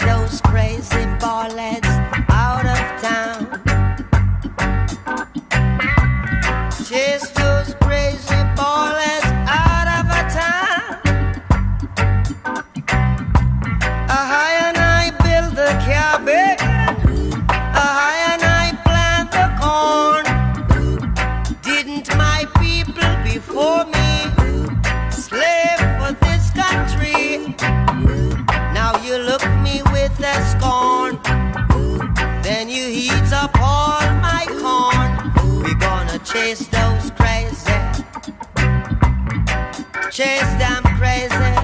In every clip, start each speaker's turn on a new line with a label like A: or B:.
A: those crazy boys. call my horn. we gonna chase those crazy. Chase them crazy.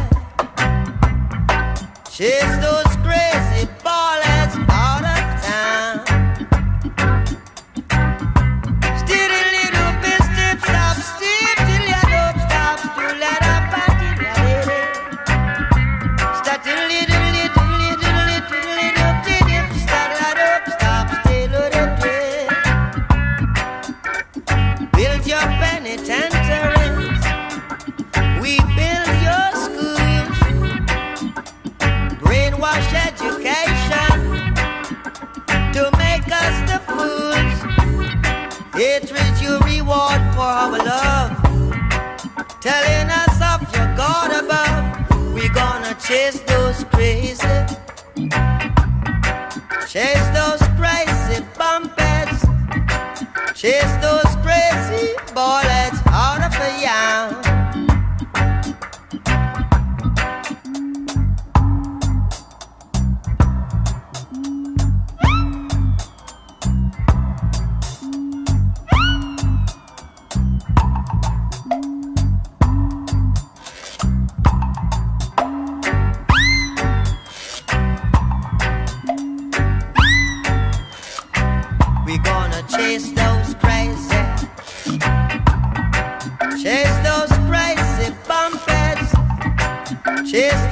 A: Chase those Brainwash education to make us the fools. Hatred you reward for our love. Telling us of your God above. We gonna chase those crazy. Chase those crazy baldheads. Chase those crazy baldheads out of the yam. Chase those crazy, chase those crazy baldheads, chase